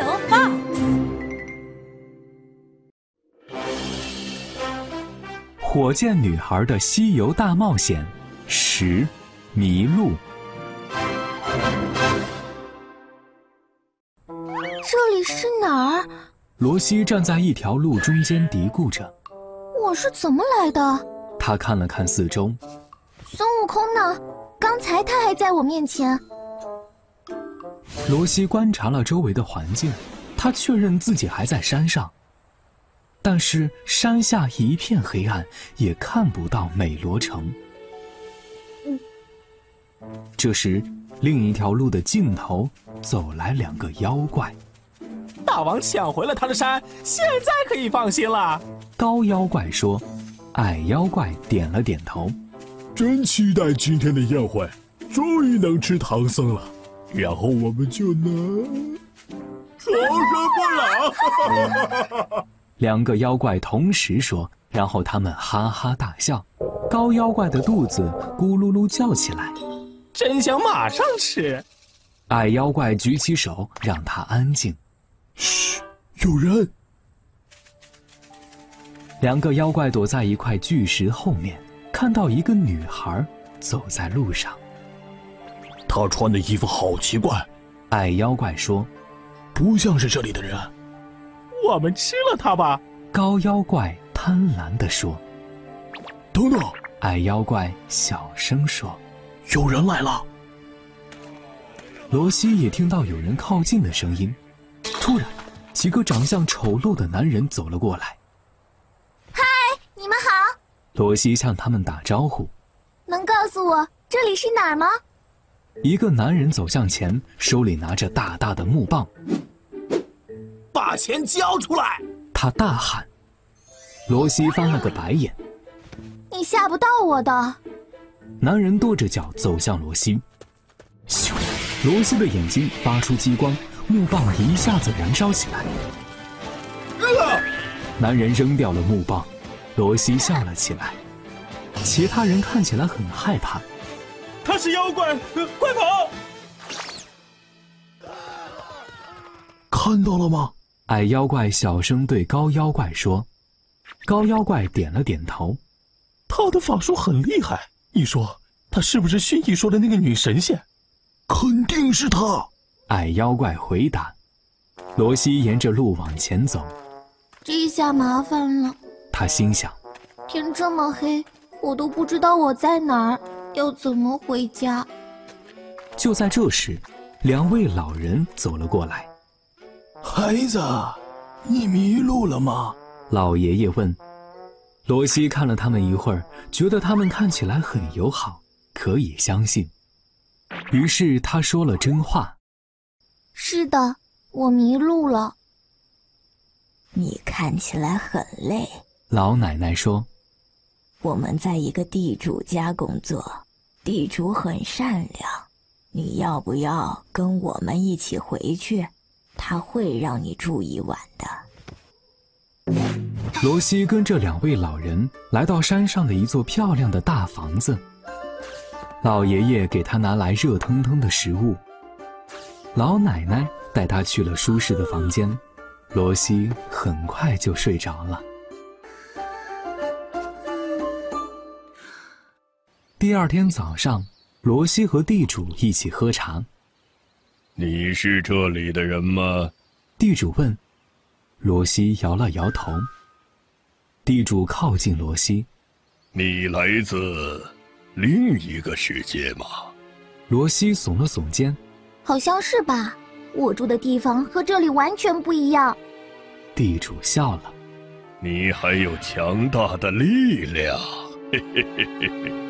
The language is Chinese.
Little Fox。火箭女孩的西游大冒险十，迷路。这里是哪儿？罗西站在一条路中间嘀咕着。我是怎么来的？他看了看四周。孙悟空呢？刚才他还在我面前。罗西观察了周围的环境，他确认自己还在山上。但是山下一片黑暗，也看不到美罗城。这时，另一条路的尽头走来两个妖怪。大王抢回了他的山，现在可以放心了。高妖怪说：“矮妖怪点了点头，真期待今天的宴会，终于能吃唐僧了，然后我们就能长生不老。”两个妖怪同时说，然后他们哈哈大笑。高妖怪的肚子咕噜噜叫起来，真想马上吃。矮妖怪举起手，让他安静。嘘，有人。两个妖怪躲在一块巨石后面，看到一个女孩走在路上。她穿的衣服好奇怪，矮妖怪说：“不像是这里的人。”我们吃了他吧。高妖怪贪婪地说：“等等！”矮妖怪小声说：“有人来了。”罗西也听到有人靠近的声音。突然，几个长相丑陋的男人走了过来。嗨，你们好！罗西向他们打招呼。能告诉我这里是哪儿吗？一个男人走向前，手里拿着大大的木棒。把钱交出来！他大喊。罗西翻了个白眼。你吓不到我的。男人跺着脚走向罗西。咻！罗西的眼睛发出激光。木棒一下子燃烧起来，男人扔掉了木棒，罗西笑了起来。其他人看起来很害怕。他是妖怪，快跑！看到了吗？矮妖怪小声对高妖怪说。高妖怪点了点头。他的法术很厉害，你说他是不是薰衣说的那个女神仙？肯定是他。矮妖怪回答：“罗西沿着路往前走，这下麻烦了。”他心想：“天这么黑，我都不知道我在哪儿，要怎么回家？”就在这时，两位老人走了过来。“孩子，你迷路了吗？”老爷爷问。罗西看了他们一会儿，觉得他们看起来很友好，可以相信。于是他说了真话。是的，我迷路了。你看起来很累。老奶奶说：“我们在一个地主家工作，地主很善良。你要不要跟我们一起回去？他会让你住一晚的。”罗西跟着两位老人来到山上的一座漂亮的大房子。老爷爷给他拿来热腾腾的食物。老奶奶带他去了舒适的房间，罗西很快就睡着了。第二天早上，罗西和地主一起喝茶。你是这里的人吗？地主问。罗西摇了摇头。地主靠近罗西：“你来自另一个世界吗？”罗西耸了耸肩。好像是吧，我住的地方和这里完全不一样。地主笑了，你还有强大的力量。嘿嘿嘿嘿嘿。